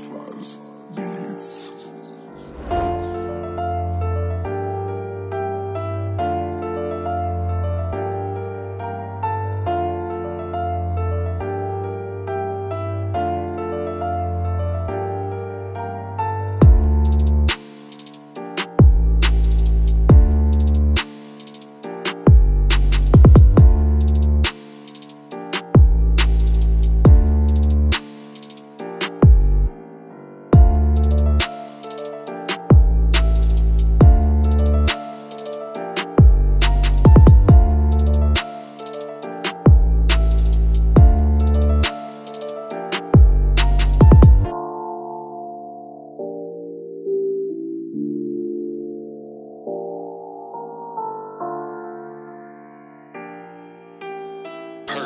Fuzz